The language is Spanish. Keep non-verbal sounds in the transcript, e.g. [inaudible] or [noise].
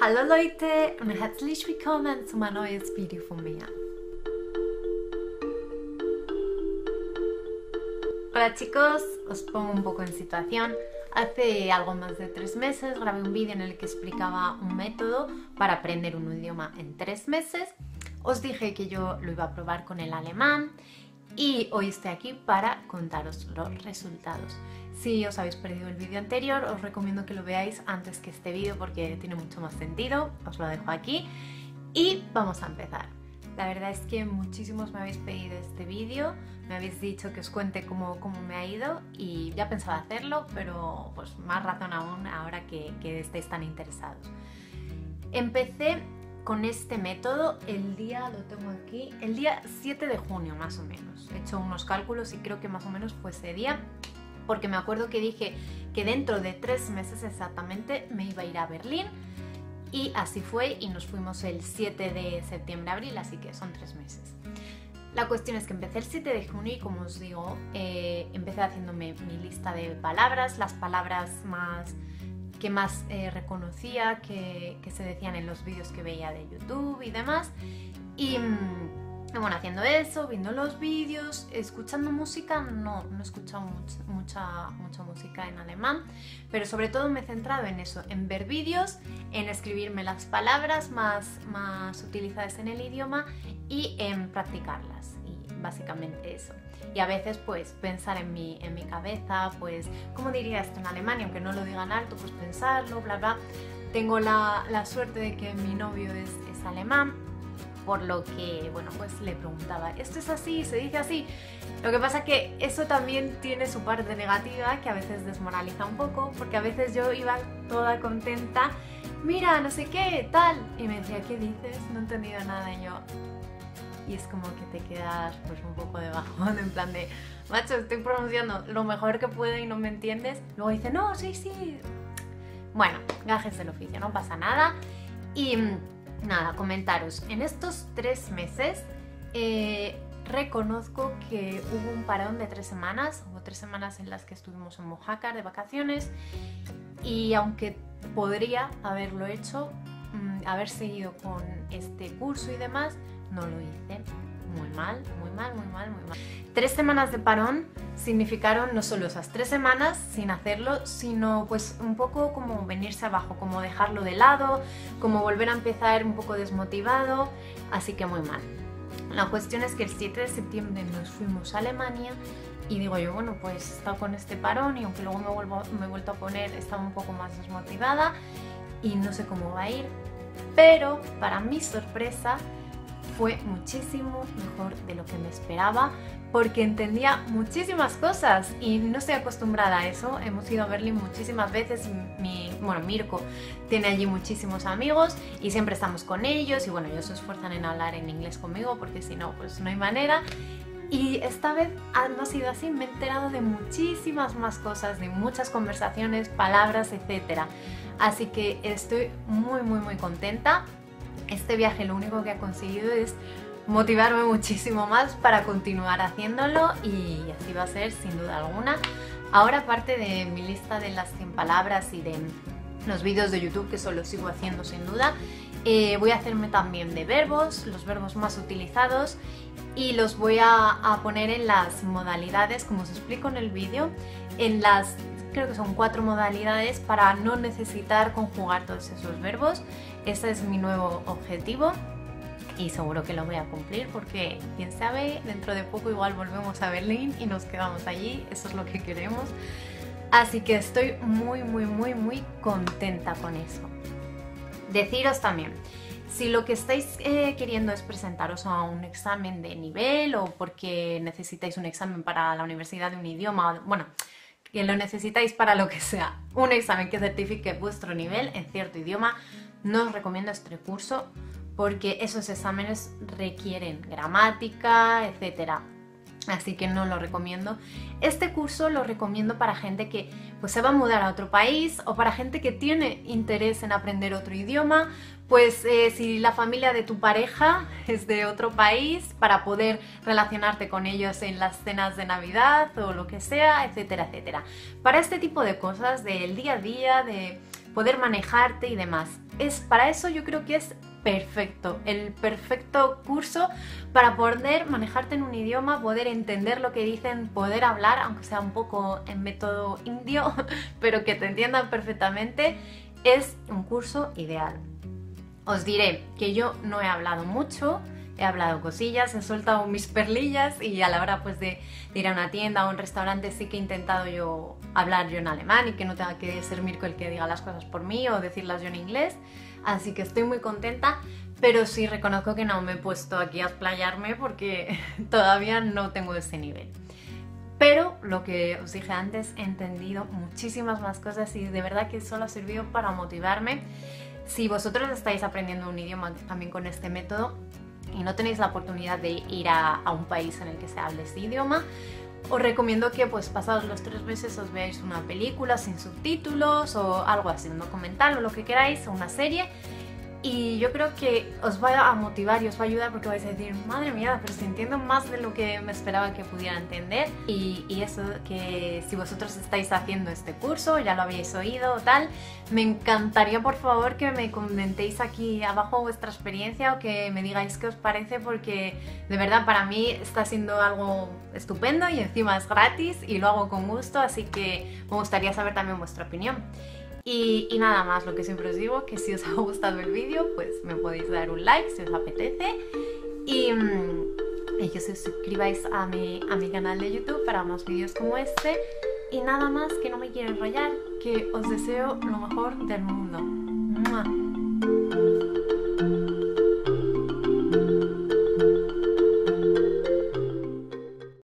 Hallo Leute und herzlich willkommen zu meinem neues Video von mir. Hola chicos, os pongo un poco en situación. Hace algo más de tres meses grabé un vídeo en el que explicaba un método para aprender un idioma en tres meses. Os dije que yo lo iba a probar con el alemán y hoy estoy aquí para contaros los resultados. Si os habéis perdido el vídeo anterior, os recomiendo que lo veáis antes que este vídeo porque tiene mucho más sentido, os lo dejo aquí y vamos a empezar. La verdad es que muchísimos me habéis pedido este vídeo, me habéis dicho que os cuente cómo, cómo, me ha ido y ya pensaba hacerlo, pero pues más razón aún ahora que, que estéis tan interesados. Empecé con este método el día, lo tengo aquí, el día 7 de junio más o menos. He hecho unos cálculos y creo que más o menos fue ese día, porque me acuerdo que dije que dentro de tres meses exactamente me iba a ir a Berlín y así fue y nos fuimos el 7 de septiembre-abril, así que son tres meses. La cuestión es que empecé el 7 de junio y como os digo, eh, empecé haciéndome mi lista de palabras, las palabras más que más eh, reconocía, que, que, se decían en los vídeos que veía de YouTube y demás. Y mm, bueno, haciendo eso, viendo los vídeos, escuchando música, no, no he escuchado mucha, mucha, música en alemán, pero sobre todo me he centrado en eso, en ver vídeos, en escribirme las palabras más, más utilizadas en el idioma y en practicarlas. Y básicamente eso y a veces pues pensar en mi, en mi cabeza, pues cómo diría esto en Alemania, aunque no lo digan alto, pues pensarlo, bla, bla. Tengo la, la suerte de que mi novio es, es, alemán, por lo que, bueno, pues le preguntaba, ¿esto es así? ¿Se dice así? Lo que pasa que eso también tiene su parte negativa, que a veces desmoraliza un poco, porque a veces yo iba toda contenta, mira, no sé qué, tal, y me decía, ¿qué dices? No he entendido nada, y yo, y es como que te quedas pues un poco de [laughs] en plan de, macho, estoy pronunciando lo mejor que puedo y no me entiendes. Luego dice, no, sí, sí. Bueno, gajes del oficio, no pasa nada. Y mm, nada, comentaros, en estos tres meses eh, reconozco que hubo un parón de tres semanas, hubo tres semanas en las que estuvimos en Mojácar de vacaciones y aunque podría haberlo hecho, mm, haber seguido con este curso y demás, no lo hice. Muy mal, muy mal, muy mal, muy mal. Tres semanas de parón significaron no solo esas tres semanas sin hacerlo, sino pues un poco como venirse abajo, como dejarlo de lado, como volver a empezar un poco desmotivado, así que muy mal. La cuestión es que el 7 de septiembre nos fuimos a Alemania y digo yo, bueno, pues he estado con este parón y aunque luego me, vuelvo, me he vuelto a poner, estaba un poco más desmotivada y no sé cómo va a ir. Pero para mi sorpresa, fue muchísimo mejor de lo que me esperaba porque entendía muchísimas cosas y no estoy acostumbrada a eso. Hemos ido a Berlín muchísimas veces, mi, bueno, Mirko tiene allí muchísimos amigos y siempre estamos con ellos y bueno, ellos se esfuerzan en hablar en inglés conmigo porque si no, pues no hay manera. Y esta vez no ha sido así, me he enterado de muchísimas más cosas, de muchas conversaciones, palabras, etc. Así que estoy muy, muy, muy contenta este viaje lo único que ha conseguido es motivarme muchísimo más para continuar haciéndolo y así va a ser sin duda alguna. Ahora aparte de mi lista de las 100 palabras y de los vídeos de YouTube, que eso lo sigo haciendo sin duda, eh, voy a hacerme también de verbos, los verbos más utilizados y los voy a, a poner en las modalidades, como os explico en el vídeo, en las creo que son cuatro modalidades para no necesitar conjugar todos esos verbos. Ese es mi nuevo objetivo y seguro que lo voy a cumplir porque quién sabe, dentro de poco igual volvemos a Berlín y nos quedamos allí, eso es lo que queremos. Así que estoy muy, muy, muy, muy contenta con eso. Deciros también, si lo que estáis eh, queriendo es presentaros a un examen de nivel o porque necesitáis un examen para la universidad de un idioma, bueno, que lo necesitáis para lo que sea, un examen que certifique vuestro nivel en cierto idioma, no os recomiendo este curso porque esos exámenes requieren gramática, etcétera. Así que no lo recomiendo. Este curso lo recomiendo para gente que pues, se va a mudar a otro país o para gente que tiene interés en aprender otro idioma. Pues eh, si la familia de tu pareja [laughs] es de otro país, para poder relacionarte con ellos en las cenas de Navidad o lo que sea, etcétera, etcétera. Para este tipo de cosas del día a día, de poder manejarte y demás. Es para eso yo creo que es perfecto, el perfecto curso para poder manejarte en un idioma, poder entender lo que dicen, poder hablar, aunque sea un poco en método indio, [laughs] pero que te entiendan perfectamente, es un curso ideal. Os diré que yo no he hablado mucho, he hablado cosillas, he soltado mis perlillas y a la hora pues de, ir a una tienda o un restaurante sí que he intentado yo hablar yo en alemán y que no tenga que ser Mirko el que diga las cosas por mí o decirlas yo en inglés. Así que estoy muy contenta, pero sí reconozco que no me he puesto aquí a explayarme porque [laughs] todavía no tengo ese nivel. Pero lo que os dije antes, he entendido muchísimas más cosas y de verdad que solo ha servido para motivarme. Si vosotros estáis aprendiendo un idioma también con este método, y no tenéis la oportunidad de ir a, un país en el que se hable este idioma, os recomiendo que pues pasados los tres meses os veáis una película sin subtítulos o algo así, un documental o lo que queráis, o una serie y yo creo que os va a motivar y os va a ayudar porque vais a decir, madre mía, pero si entiendo más de lo que me esperaba que pudiera entender. Y, eso, que si vosotros estáis haciendo este curso, ya lo habéis oído o tal, me encantaría por favor que me comentéis aquí abajo vuestra experiencia o que me digáis qué os parece porque de verdad para mí está siendo algo estupendo y encima es gratis y lo hago con gusto, así que me gustaría saber también vuestra opinión. Y, nada más, lo que siempre os digo, que si os [laughs] ha gustado el vídeo, pues me podéis dar un like si os apetece. Y, mm, y que os suscribáis a mi, a mi canal de YouTube para más vídeos como este. Y nada más, que no me quiero enrollar, que os deseo lo mejor del mundo.